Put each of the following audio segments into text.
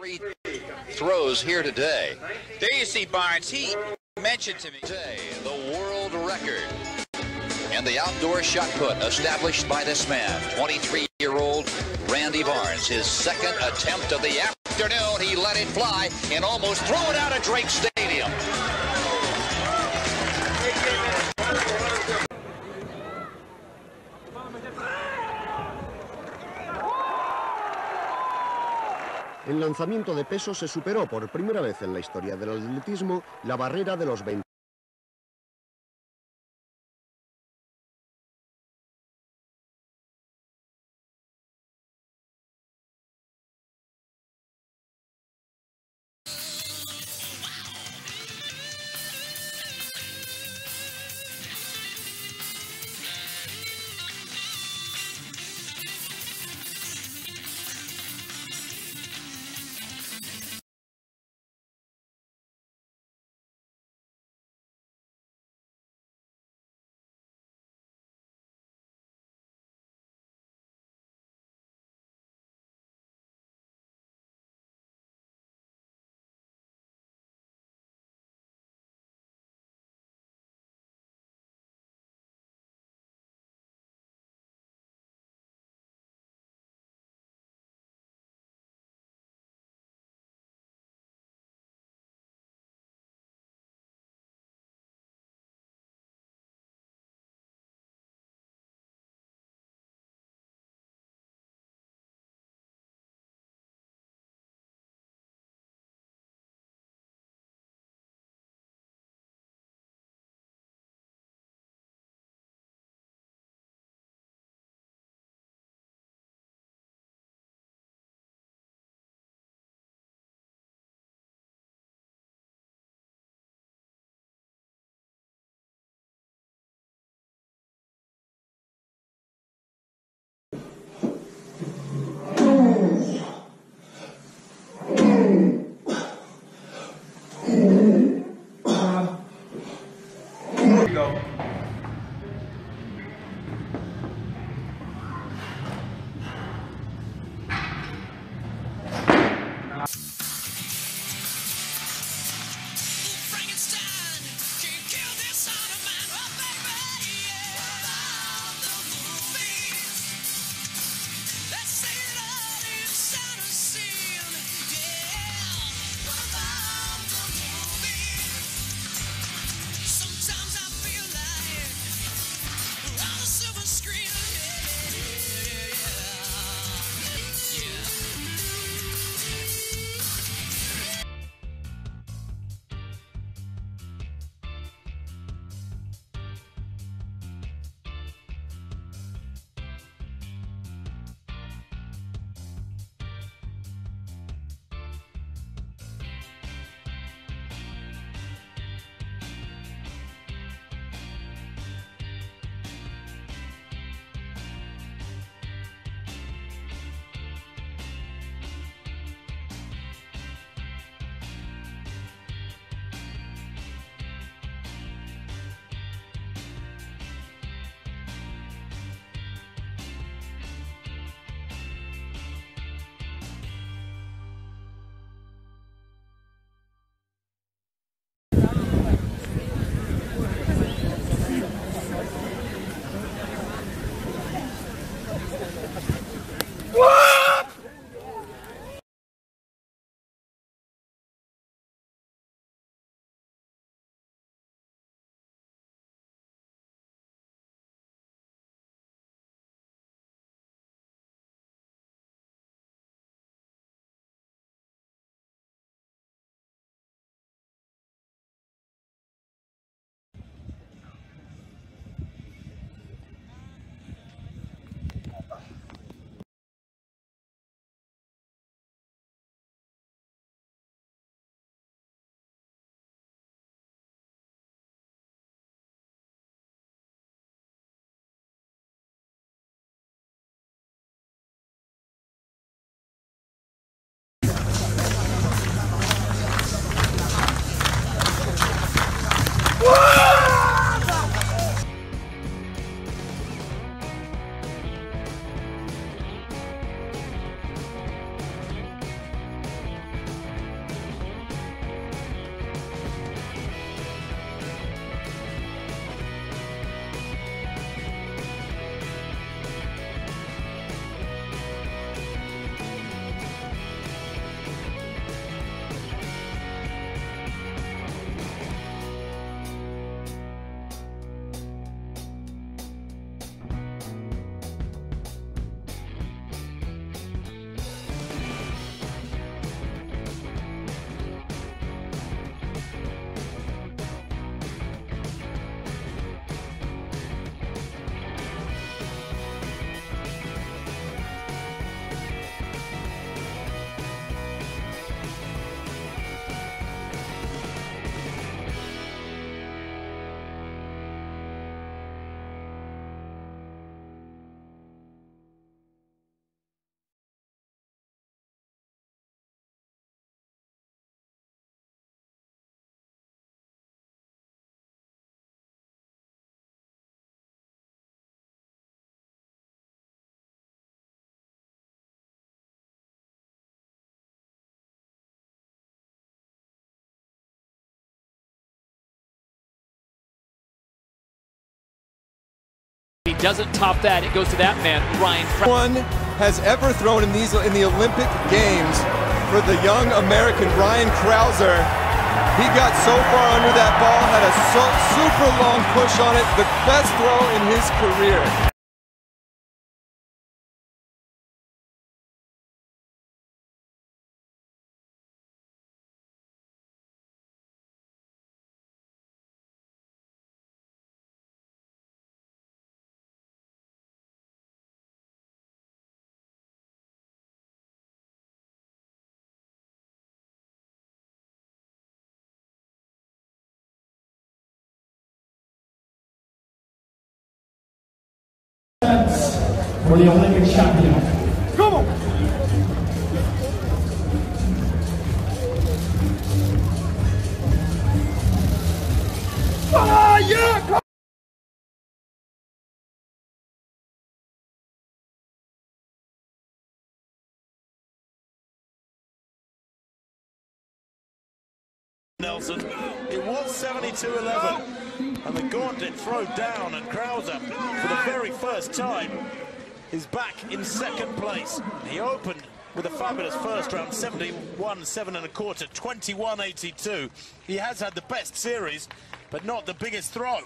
Three throws here today. There you see Barnes. He mentioned to me. Today, the world record. And the outdoor shot put established by this man, 23-year-old Randy Barnes. His second attempt of the afternoon, he let it fly and almost threw it out of Drake Stadium. En lanzamiento de peso se superó por primera vez en la historia del atletismo la barrera de los 20. go. Doesn't top that, it goes to that man, Ryan. One has ever thrown in these in the Olympic Games for the young American Ryan Crouser. He got so far under that ball, had a super long push on it, the best throw in his career. For the Olympic champion. Come on! Ah, yeah! Nelson. It was 72-11. And the gauntlet thrown down and Crouser, for the very first time, is back in second place. He opened with a fabulous first round, 71, 7 and a quarter, 21-82. He has had the best series, but not the biggest throw.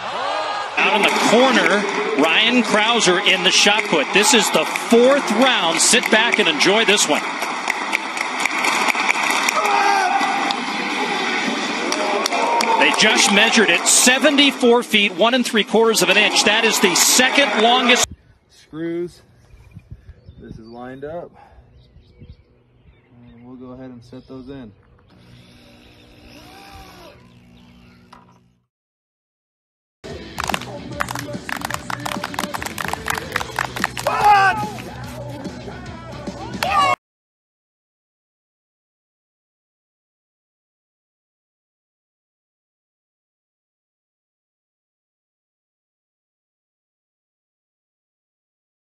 Out in the corner, Ryan Crouser in the shot put. This is the fourth round. Sit back and enjoy this one. Just measured it 74 feet, one and three quarters of an inch. That is the second longest. Screws. This is lined up. And we'll go ahead and set those in.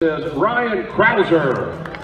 Ryan Crouser.